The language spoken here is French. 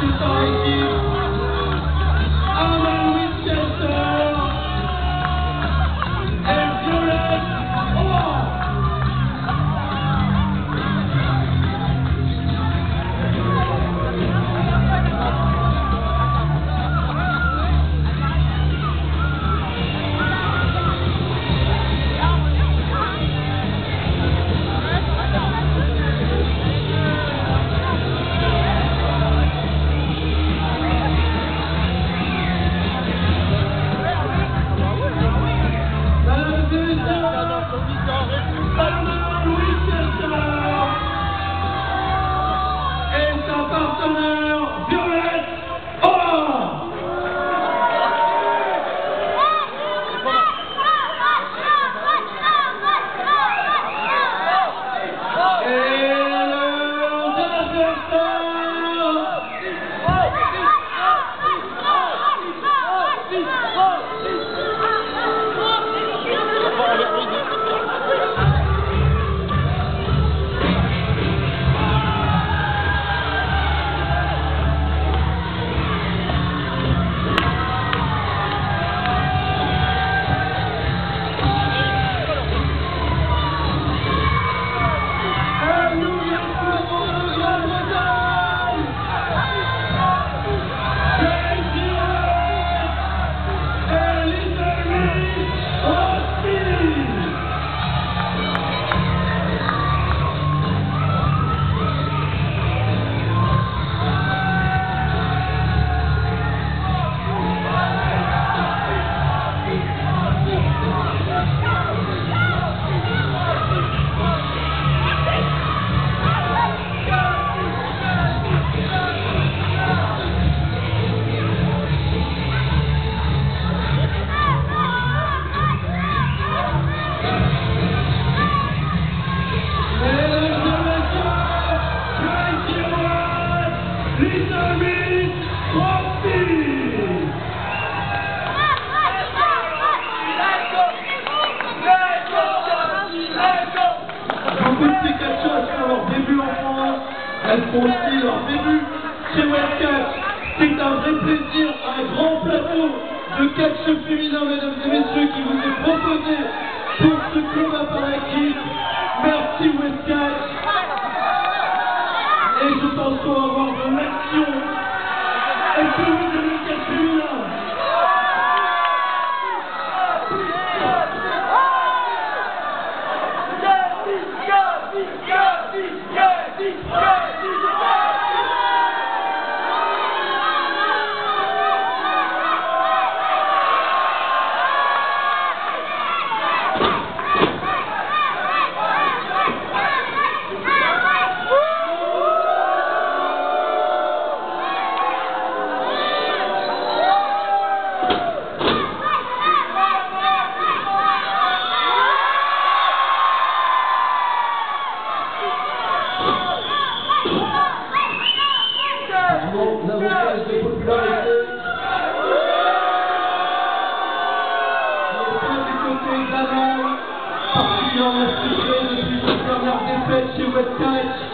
Thank you. match féminin, mesdames et messieurs, qui vous est proposé pour ce combat par équipe. Merci Westcat. Et je pense qu'on va avoir de l'action. bet you would touch.